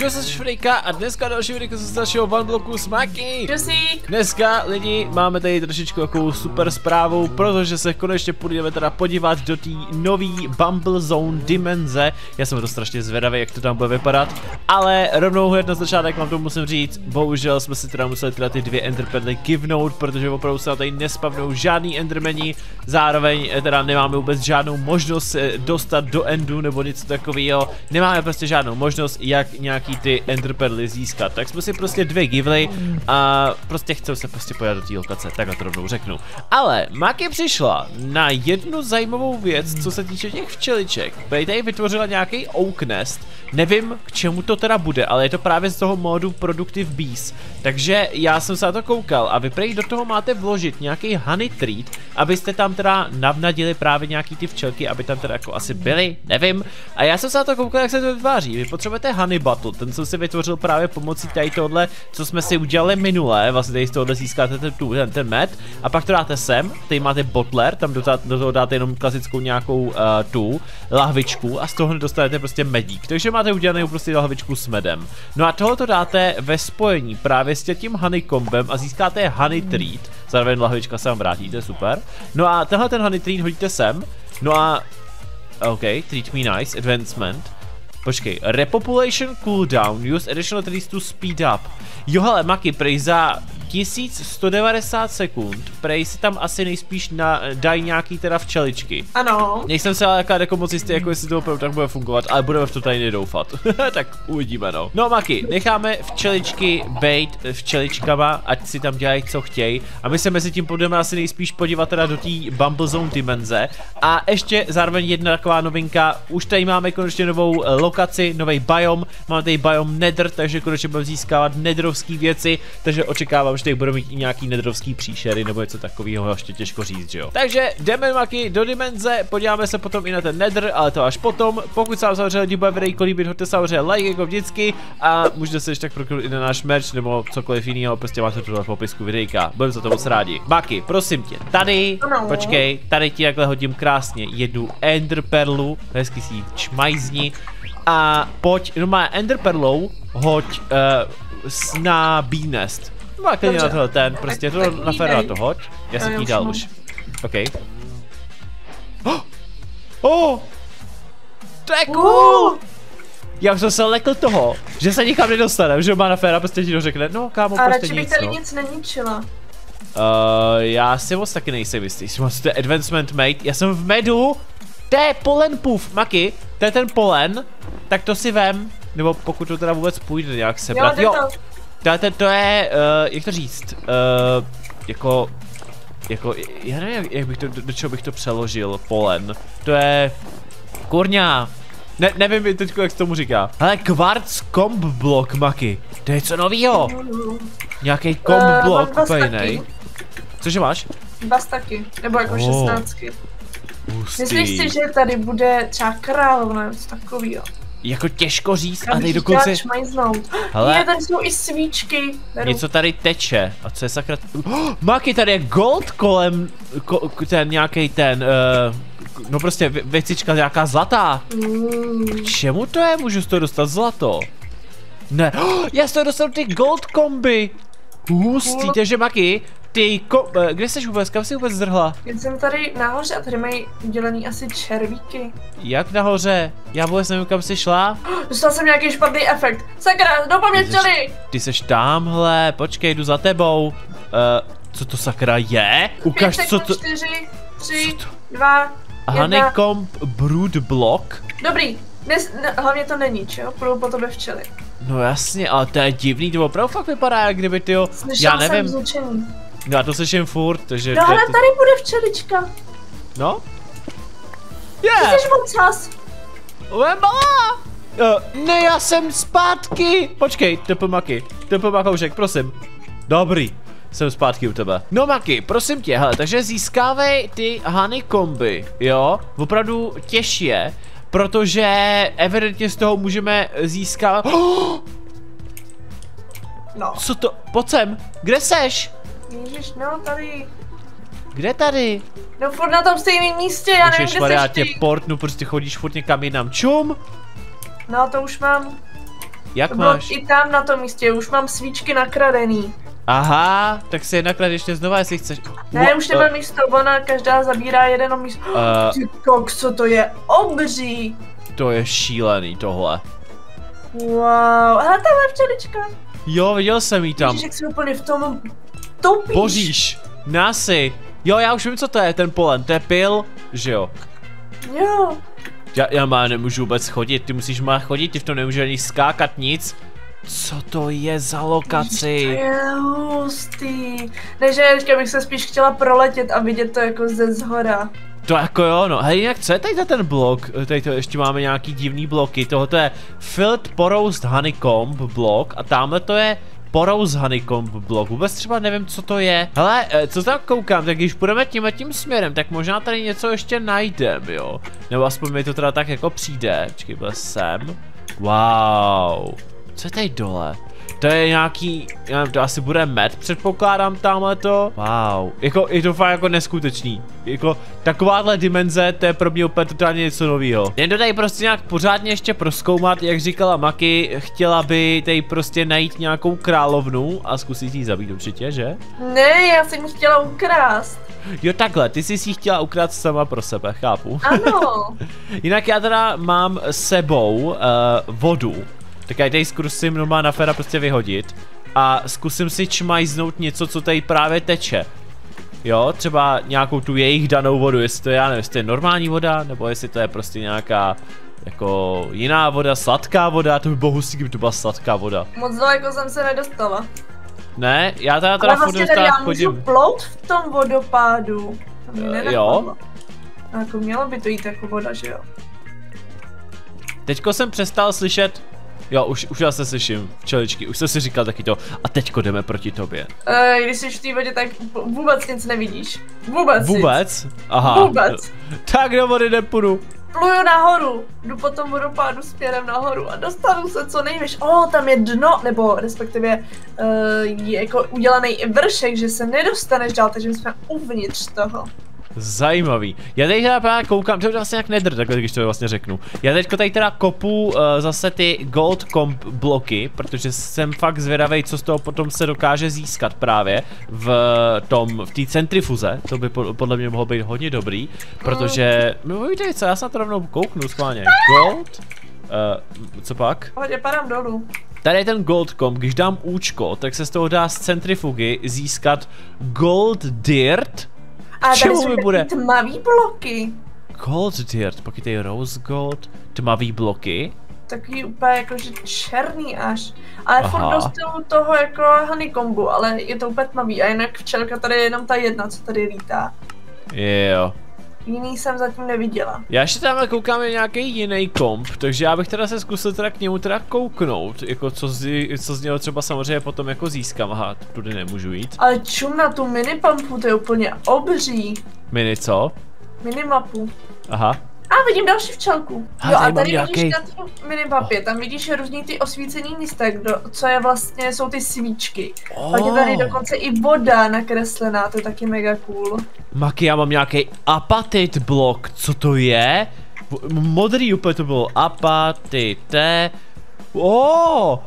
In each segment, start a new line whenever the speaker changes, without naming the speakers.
Čau, jsem Šfrejka a dneska další video z dalšího bloku s Maki.
Čusík.
Dneska lidi máme tady trošičku takovou super zprávu, protože se konečně půjdeme teda podívat do té nový Bumble Zone dimenze. Já jsem to strašně zvědavý, jak to tam bude vypadat, ale rovnou hned na začátek vám to musím říct, bohužel jsme si teda museli teda ty dvě enderpedly kivnout, protože opravdu se tady nespavnou žádný endermeni, zároveň eh, teda nemáme vůbec žádnou možnost se dostat do endu nebo něco takového, nemáme prostě žádnou možnost, jak nějaký ty enderpedly získat, tak jsme si prostě dvě gively a prostě chceme se prostě pojít do té lokace, takhle to rovnou řeknu. Ale Maki přišla na jednu zajímavou věc, co se týče těch včeliček. Tady tady vytvořila nějaký oak nest, nevím k čemu to teda bude, ale je to právě z toho módu Productive Bees. Takže já jsem se na to koukal a vy prej do toho máte vložit nějaký honey treat, abyste tam teda navnadili právě nějaký ty včelky, aby tam teda jako asi byly, nevím. A já jsem se na to koukal, jak se to vytváří. Vy potřebujete honey bottle, ten jsem si vytvořil právě pomocí tady tohle, co jsme si udělali minule, vlastně tady z tohohle získáte ten, ten, ten med, a pak to dáte sem, tady máte bottler, tam do, do toho dáte jenom klasickou nějakou uh, tu lahvičku a z toho dostanete prostě medík. Takže máte udělanou prostě lahvičku s medem. No a tohle to dáte ve spojení právě s tím honeycombem a získáte honey treat. Zároveň lahvička se vám vrátí, to je super. No a tenhle ten honey treat hodíte sem. No a OK, treat me nice, advancement. Počkej, repopulation cooldown, use additional trees to speed up. Jo hele, Maki, prej za 1190 sekund, prej si tam asi nejspíš na, dají nějaký teda včeličky.
Ano.
Nejsem se ale jaká jako moc jistý, jako jestli to opravdu tak bude fungovat, ale budeme v to tady nedoufat. tak uvidíme no. No Maki, necháme včeličky bait včeličkama, ať si tam dělají co chtějí. A my se mezi tím budeme asi nejspíš podívat teda do té Bumble Zone dimenze. A ještě zároveň jedna taková novinka, už tady máme konečně novou lokaci, nový biom, máme tady biom Nether, takže konečně budeme získávat nedrovské věci, takže očekávám, že tady budeme mít i nějaký nedrovský příšery nebo něco takového, ještě těžko říct, že jo. Takže jdeme Maki do dimenze, podíváme se potom i na ten Nether, ale to až potom. Pokud se vám samozřejmě lidi bude videjko líbit, hoďte samozřejmě like jako vždycky a můžete se ještě tak proknout i na náš merch nebo cokoliv jiného, prostě máte to v popisku videjka. Budeme za to moc rádi. Maki, prosím tě, tady,
Ano.
počkej, tady ti takhle hodím krásně jednu ender perlu, hezky si ji čmajzni a pojď, no má ender perlou, hoď uh, na bee nest. No a klidně na
Dobře.
tohle ten, prostě to na
jí
to hoď. Já
Jo,
jsem
já
ti
už
dal už. OK. Oh! oh! To je cool! Já už jsem se lekl toho, že se nikam nedostane, že má na féra prostě ti to řekne, no kámo,
A
prostě
radši bych
nic,
tady
no.
nic neničila.
Uh, já si moc taky nejsem jistý, jestli mám to advancement mate, já jsem v medu, to je polen puff, Maki, to je ten polen, tak to si vem, nebo pokud to teda vůbec půjde nějak sebrat,
jde
jo,
to.
to, je, to, je, uh, jak to říct, uh, jako, jako, já nevím, jak, jak bych to, do, do čeho bych to přeložil, polen, to je, kurňa, ne, nevím teď, jak se tomu říká. Ale Quartz Comb Block, Maki, to je co novýho, nějaký Comb
Eh,
Block, úplně. Cože máš?
Dva staky. Nebo jako
Oh.
šestnáctky. Myslíš si, že tady bude třeba královna něco takovýho?
Jako těžko říct, a tady dokonce. Hele.
Je, tady jsou i svíčky. Beru.
něco tady teče. A co je sakra? Oh, Maki, tady je gold kolem, ko, ten nějaký ten, uh, no prostě vě- věcička nějaká zlatá.
Mm.
Čemu to je? Můžu z toho dostat zlato? Ne, oh, já z toho dostanu ty gold komby. Hustý, takže Maki, ty ko, eh, kde jsi vůbec, kam jsi vůbec zdrhla?
Já jsem tady nahoře a tady mají udělaný asi červíky.
Jak nahoře? Já vůbec nevím, kam jsi šla.
Dostal jsem nějaký špatný efekt. Sakra, dopa mě
Ty jsi- seš tamhle, počkej, jdu za tebou. Uh, co to sakra je? Ukaž,
Pět
co to...
čtyři, tři,
co
dva, jedna.
Honeycomb Brood Block?
Dobrý, Dnes, ne, hlavně to není, jo? Půjdou po tobě včely.
No jasně, ale to je divný, to opravdu fakt vypadá, jak kdyby ty jo... Já
jsem
nevím,
zvučení.
No já to slyším furt, takže...
No ale
to-
tady bude včelička.
No?
Ty
Je!
jsi moc has.
Yeah, malá! Uh, ne, já jsem zpátky! Počkej, TP Maki, TP Makoušek, prosím. Dobrý, jsem zpátky u tebe. No Maki, prosím tě, hele, takže získávej ty honeycomby, jo? Opravdu těž je, protože evidentně z toho můžeme získávat... Oh,
No.
co to? Pojď sem, kde seš?
Ježiš, no tady.
Kde tady?
No furt na tom stejném místě, já nevím, kde
já tě portnu, prostě chodíš furt někam jinam. Čum?
No to už mám.
Jak
To bylo
máš?
i tam na tom místě, už mám svíčky nakradený.
Aha, tak si jednakrát ještě znova, jestli chceš.
Ne, už nemám místo, ona každá zabírá jeden místo.
Eh,
Ty kok, co to je? Obří!
To je šílený tohle.
Wow, hele, tahle včelička.
Jo, viděl jsem jí tam.
Ježíš, jak jsi úplně v tom topíš.
Božíš, násy. Jo, já už vím, co to je, ten polen, to je pil, že jo.
Jo.
Já, já má nemůžu vůbec chodit, ty musíš má chodit, ty v tom nemůžeš ani skákat nic. Co to je za
To
lokaci?
je hustý. Ne, že teďka bych se spíš chtěla proletět a vidět to jako ze zhora.
To jako jo, no. Hej, jinak co je tady za ten blok? Tady to ještě máme nějaký divný bloky. Tohle to je Filled Porous Honeycomb blok a tamhle to je Porous Honeycomb blok. Vůbec třeba nevím, co to je. Hele, eh, co tam koukám, tak když půjdeme tím a tím směrem, tak možná tady něco ještě najdem, jo. Nebo aspoň mi to teda tak jako přijde. Počkej, byl sem. Wow. Co je tady dole? To je nějaký, já nevím, to asi bude med, předpokládám tamhle to. Wow, jako, je to fakt jako neskutečný. Jako, takováhle dimenze, to je pro mě úplně totálně něco nového. Jen to tady prostě nějak pořádně ještě proskoumat, jak říkala Maki, chtěla by tady prostě najít nějakou královnu a zkusit jí zabít určitě, že?
Ne, já jsem ji chtěla ukrást.
Jo takhle, ty jsi si ji chtěla ukrást sama pro sebe, chápu.
Ano.
Jinak já teda mám s sebou uh, vodu. Tak já tady zkusím normálně na féra prostě vyhodit. A zkusím si čmajznout něco, co tady právě teče. Jo, třeba nějakou tu jejich danou vodu, jestli to je, já nevím, jestli to je normální voda, nebo jestli to je prostě nějaká jako jiná voda, sladká voda, to by hustý, kdyby to byla sladká voda.
Moc daleko jsem se nedostala.
Ne, já teda, teda furt
vlastně tady já můžu
chodím.
plout v tom vodopádu. To nenapadlo. A Jako mělo by to jít jako voda, že jo?
Teďko jsem přestal slyšet, jo, už, už já se slyším, včeličky, už jsem si říkal taky to, a teďko jdeme proti tobě.
E, když jsi v té vodě, tak vůbec nic nevidíš. Vůbec
Vůbec? Aha.
Nic. Vůbec.
Tak do vody nepůjdu.
Pluju nahoru, jdu po tom vodopádu směrem nahoru a dostanu se co nejvíš. O, tam je dno, nebo respektive uh, je jako udělaný vršek, že se nedostaneš dál, takže jsme uvnitř toho.
Zajímavý. Já teď teda právě koukám, to je vlastně jak nedr, takhle když to vlastně řeknu. Já teďko tady teda kopu uh, zase ty gold comp bloky, protože jsem fakt zvědavý, co z toho potom se dokáže získat právě v tom, v té centrifuze. To by po- podle mě mohlo být hodně dobrý, protože, no víte co, já se na to rovnou kouknu schválně. Gold? Uh, co pak?
Hodně padám dolů.
Tady je ten gold comp, když dám účko, tak se z toho dá z centrifugy získat gold dirt,
A tady
čemu
jsou
mi
taky
bude?
tmavý bloky.
Gold dirt, pak je tady rose gold, tmavý bloky.
Takový úplně jakože černý až. Ale furt
Aha.
dostanu toho jako honeycombu, ale je to úplně tmavý. A jinak včelka tady je jenom ta jedna, co tady lítá.
Jo.
Jiný jsem zatím neviděla.
Já ještě tam koukám je nějaký jiný komp, takže já bych teda se zkusil teda k němu teda kouknout, jako co z, co z něho třeba samozřejmě potom jako získám, aha, tudy nemůžu jít.
Ale čum na tu minipampu, to je úplně obří.
Mini co?
Minimapu.
Aha.
A vidím další včelku.
A
jo, a tady
nějaký-
vidíš na té minimapě, tam vidíš různý ty osvícený místa, kdo, co je vlastně, jsou ty svíčky. Pak je tady
Oh,
dokonce i voda nakreslená, to je taky mega cool.
Maki, já mám nějaký apatit blok, co to je? Modrý úplně to bylo, apatite. Oh,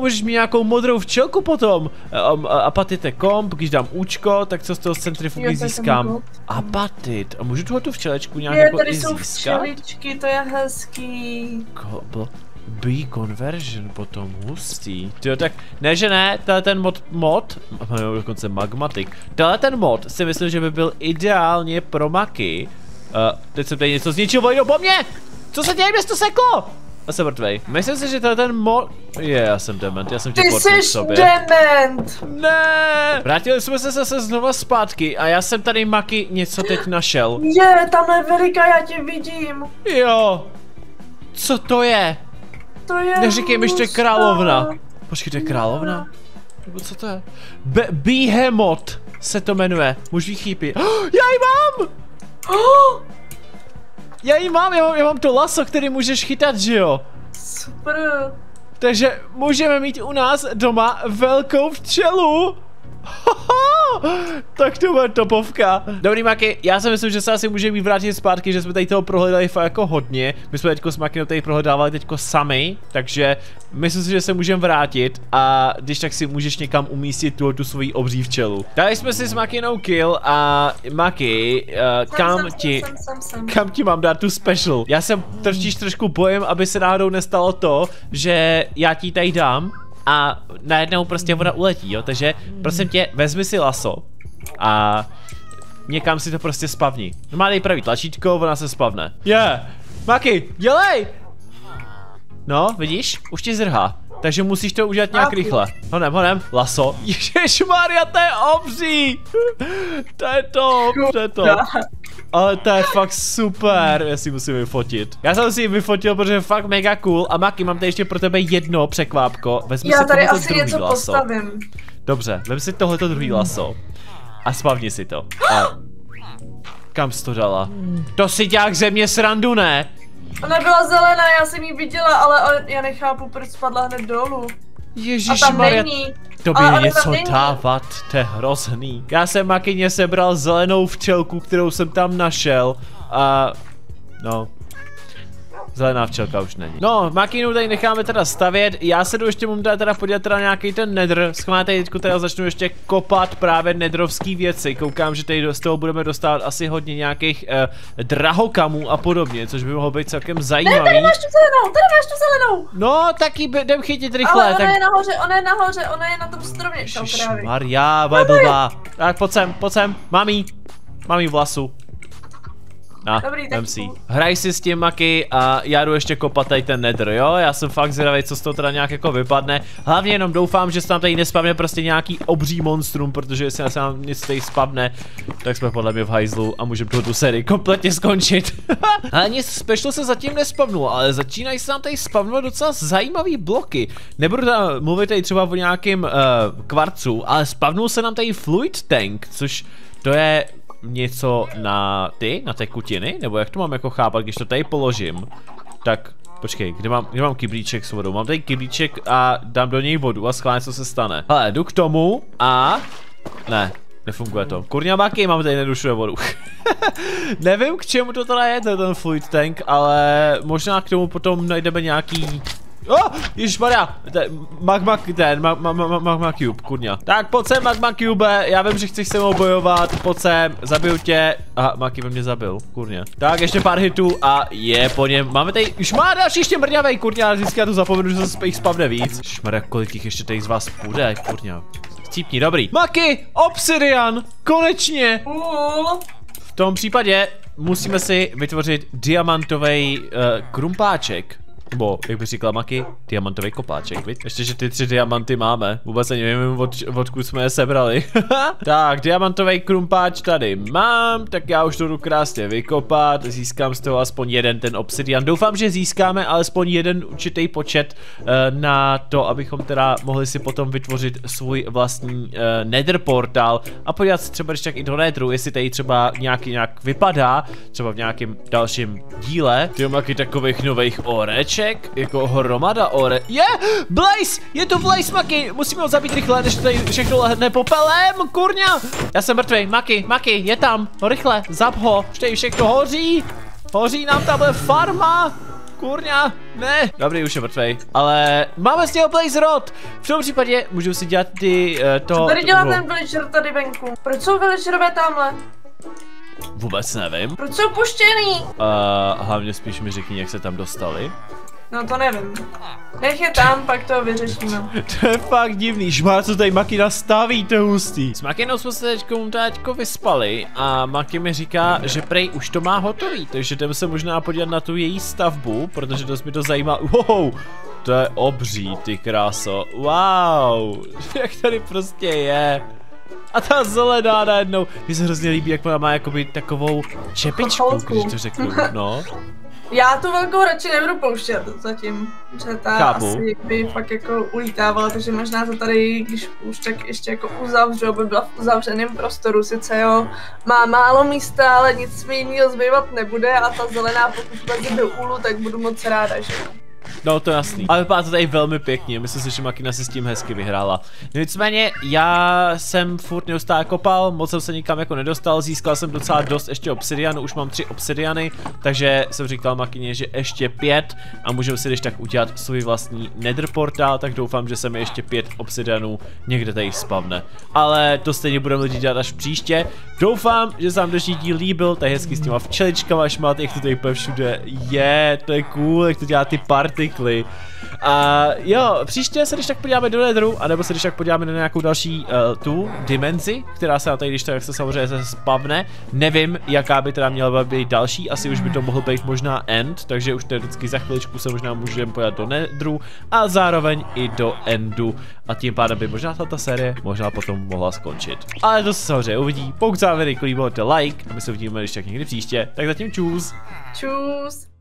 můžeš mít nějakou modrou včelku potom. Um, apatite komp, když dám účko, tak co z toho
Jo,
centrifugy získám? Apatit. A můžu tuhle tu včelečku nějak
Je,
jako
tady
i
jsou
získat?
včeličky, to je hezký.
Ko- bl- Bee conversion potom, hustý. Tyjo, tak ne, že ne, tenhle ten mod, mod, mám dokonce magmatic, tenhle ten mod si myslím, že by byl ideálně pro maky. Uh, teď jsem tady něco zničil, vojdo po mně! Co se děje, mě to seklo? A jsem mrtvej. Myslím si, že tenhle ten mod... Je, já jsem dement, já jsem tě
Ty jsi
sobě.
dement!
Ne! Vrátili jsme se zase znova zpátky a já jsem tady maky něco teď našel.
Je, tamhle veliká, já tě vidím.
Jo! Co to je?
To je
Neříkej mi, že to je královna. Počkej, to je královna? Nebo co to je? Be Behemoth se to jmenuje. Muž výchýpy. Oh, já ji mám!
Oh,
Já ji mám, já mám, já mám to laso, který můžeš chytat, že jo?
super.
Takže můžeme mít u nás doma velkou včelu. Tak to bude topovka. Dobrý Maky, já si myslím, že se asi můžeme vrátit zpátky, že jsme tady toho prohledali fakt jako hodně. My jsme teďko s Makinou tady prohledávali teďko sami, takže myslím si, že se můžeme vrátit a když tak si můžeš někam umístit tu, tu svoji obří včelu. Dali jsme si s Makinou kill a Maki, uh, kam
Sem, sem,
ti... Kam ti mám dát tu special? Já jsem trošič trošku bojem, aby se náhodou nestalo to, že já ti tady dám a najednou prostě ona uletí, jo, takže prosím tě, vezmi si laso a někam si to prostě spavni. No má tady pravý tlačítko, ona se spavne. Je, yeah. Maki, dělej! No, vidíš, už ti zrhá. Takže musíš to udělat nějak rychle. Honem, honem, laso. Ježišmarja, to je obří! To je to, to je to. Ale to je fakt super, já si musím vyfotit. Já jsem si ji vyfotil, protože je fakt mega cool. A Maki, mám tady ještě pro tebe jedno překvápko. Vezmi
Já
si
tady asi
druhý
něco
laso.
postavím.
Dobře, vem si tohleto druhý laso. A spavni si to. A... Kam jsi to dala? To si dělá ze mě srandu, ne?
Ona byla zelená, já jsem ji viděla, ale, ale já nechápu, proč spadla hned dolů. A tam
Ježišmarja,
není.
to by
Ale ona tam
něco
není.
dávat, to je hrozný. Já jsem Makyně sebral zelenou včelku, kterou jsem tam našel a... No, Zelená včelka už není. No, makinu tady necháme teda stavět. Já se jdu ještě momentálně teda podívat teda nějaký ten nether. Schválně tady teďko teda začnu ještě kopat právě nedrovský věci. Koukám, že tady z toho budeme dostávat asi hodně nějakých uh, drahokamů a podobně, což by mohlo být celkem
Ne,
zajímavý.
tady máš tu zelenou, tady máš tu zelenou.
No, taky jdem chytit rychle.
Ale ona
tak...
je nahoře, ona je nahoře, ona je na tom stromě.
Maria, blbá. Tak pojď sem, pojď sem, mám jí. Mám jí vlasu. Na,
Dobrý,
vem si. Hraj si s tím maky a já jdu ještě kopat tady ten nether, jo? Já jsem fakt zvědavý, co z toho teda nějak jako vypadne. Hlavně jenom doufám, že se tam tady nespavne prostě nějaký obří monstrum, protože jestli se nám nic tady spadne, tak jsme podle mě v hajzlu a můžeme tu, tu sérii kompletně skončit. ale nic special se zatím nespavnulo, ale začínají se nám tady spavnovat docela zajímavý bloky. Nebudu teda mluvit tady třeba o nějakém uh, kvarcu, ale spavnul se nám tady fluid tank, což to je něco na ty, na tekutiny, nebo jak to mám jako chápat, když to tady položím, tak Počkej, kde mám, kde mám kyblíček s vodou? Mám tady kyblíček a dám do něj vodu a schválně co se stane. Hele, jdu k tomu a... Ne, nefunguje to. Kurňa baky, mám tady nedušuje vodu. Nevím k čemu to teda je, to je ten fluid tank, ale možná k tomu potom najdeme nějaký Oh, ježišmarja, ten magma, ten, ma, ma, ma, magma cube, kurňa. Tak pojď sem, magma cube, já vím, že chceš se mnou bojovat, pojď sem, zabiju tě. Aha, Maki ve mě zabil, kurňa. Tak ještě pár hitů a je po něm, máme tady, už má další ještě mrňavej, kurňa, vždycky já to zapomenu, že se jich spavne víc. Šmarja, kolik jich ještě tady z vás půjde, kurňa. Cípni, dobrý. Maki, Obsidian, konečně. V tom případě musíme si vytvořit diamantový uh, krumpáček. Nebo, jak by říkala Maki, diamantový kopáček, viď? Ještě, že ty tři diamanty máme. Vůbec ani nevím, od, odkud jsme je sebrali. tak, diamantový krumpáč tady mám, tak já už to jdu krásně vykopat. Získám z toho aspoň jeden ten obsidian. Doufám, že získáme alespoň jeden určitý počet uh, na to, abychom teda mohli si potom vytvořit svůj vlastní uh, nether portál a podívat se třeba ještě i do netheru, jestli tady třeba nějaký nějak vypadá, třeba v nějakém dalším díle. Ty mám taky takových nových oreček, jako hromada ore. Je! Blaze! Je to Blaze, Maki! Musíme ho zabít rychle, než tady všechno lehne popelem, kurňa! Já jsem mrtvý, Maki, Maki, je tam, no rychle, zap ho, už tady všechno hoří! Hoří nám tahle farma! Kurňa, ne. Dobrý, už je mrtvej. Ale máme z něho Blaze Rod. V tom případě můžu si dělat ty uh, to...
Co tady dělá ten villager tady venku? Proč jsou villagerové tamhle?
Vůbec nevím.
Proč jsou puštěný?
Uh, hlavně spíš mi řekni, jak se tam dostali.
No to nevím. Nech je tam, pak to vyřešíme.
To je fakt divný, žmár, co tady Makina staví, to je hustý. S Makinou jsme se teďko teďko vyspali a Maki mi říká, že prej už to má hotový, takže jdeme se možná podívat na tu její stavbu, protože dost mi to zajímá. Wow, to je obří, ty kráso. Wow, jak tady prostě je. A ta zelená najednou, mně se hrozně líbí, jak ona má jakoby takovou čepičku, když to řeknu, no.
Já tu velkou radši nebudu pouštět zatím, že ta
Chápu.
asi by fakt jako ulítávala, takže možná to tady, když už tak ještě jako uzavřu, aby byla v uzavřeném prostoru, sice jo, má málo místa, ale nic mi jiného zbývat nebude a ta zelená pokud vleze do úlu, tak budu moc ráda, že jo.
No to jasný. Ale vypadá to tady velmi pěkně, myslím si, že Makina si s tím hezky vyhrála. Nicméně, já jsem furt neustále kopal, moc jsem se nikam jako nedostal, získal jsem docela dost ještě obsidianu, už mám tři obsidiany, takže jsem říkal Makině, že ještě pět a můžeme si když tak udělat svůj vlastní nether portál, tak doufám, že se mi ještě pět obsidianů někde tady spavne. Ale to stejně budeme lidi dělat až příště. Doufám, že se vám dnešní díl líbil, tak hezky s těma včeličkama šmat, jak to tady všude je, to je cool, jak to dělá ty partikly. A jo, příště se když tak podíváme do Netheru, anebo se když tak podíváme na nějakou další uh, tu dimenzi, která se tady když tak se samozřejmě se spavne. Nevím, jaká by teda měla být další, asi už by to mohl být možná End, takže už teoreticky za chviličku se možná můžeme podívat do Netheru a zároveň i do Endu. A tím pádem by možná tato série možná potom mohla skončit. Ale to se samozřejmě uvidí, pokud video líbilo, like a my se uvidíme když tak někdy příště, tak zatím čus.
Čus.